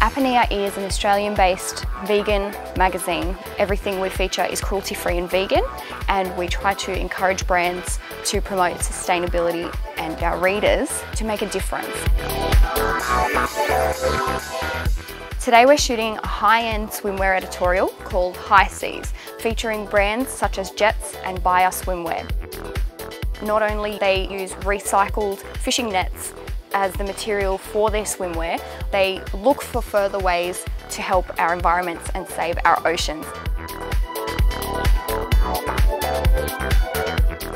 Aponia is an Australian-based vegan magazine. Everything we feature is cruelty-free and vegan and we try to encourage brands to promote sustainability and our readers to make a difference. Today we're shooting a high-end swimwear editorial called High Seas, featuring brands such as Jets and Baiia Swimwear. Not only they use recycled fishing nets as the material for their swimwear, they look for further ways to help our environments and save our oceans.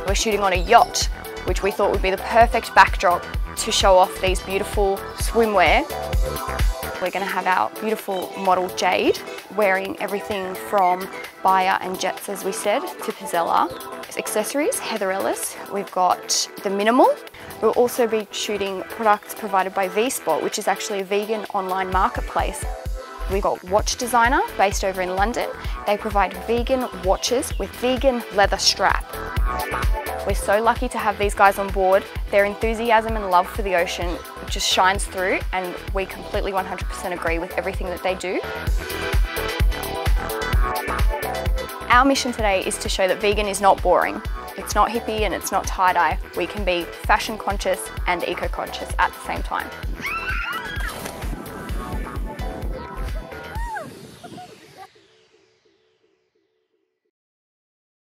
We're shooting on a yacht, which we thought would be the perfect backdrop to show off these beautiful swimwear we're going to have our beautiful model Jade wearing everything from Baiia and Jets, as we said to Pizzella. Accessories, Heather Ellis. We've got the Minimal. We'll also be shooting products provided by V-Spot which is actually a vegan online marketplace. We've got Votch Designer based over in London. They provide vegan watches with vegan leather strap. We're so lucky to have these guys on board. Their enthusiasm and love for the ocean just shines through and we completely 100% agree with everything that they do. Our mission today is to show that vegan is not boring. It's not hippie and it's not tie-dye. We can be fashion conscious and eco-conscious at the same time.